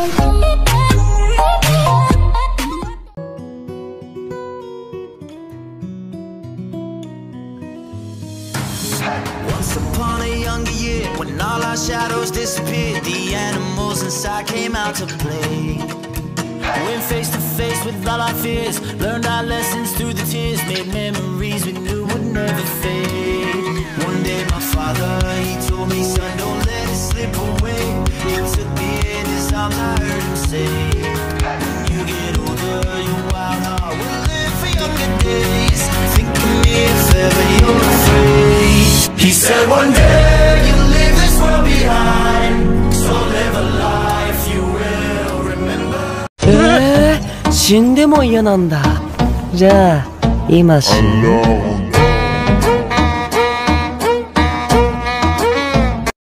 Once upon a younger year, when all our shadows disappeared, the animals inside came out to play. Went face to face with all our fears, learned our lessons through the in his arms, I heard him say, When you get older, your wild heart will live for younger days. Think of me if ever you're afraid. He said, One day you'll leave this world behind, so live a life you will remember. えー、死んでも嫌なんだじゃあ今死ぬ Alone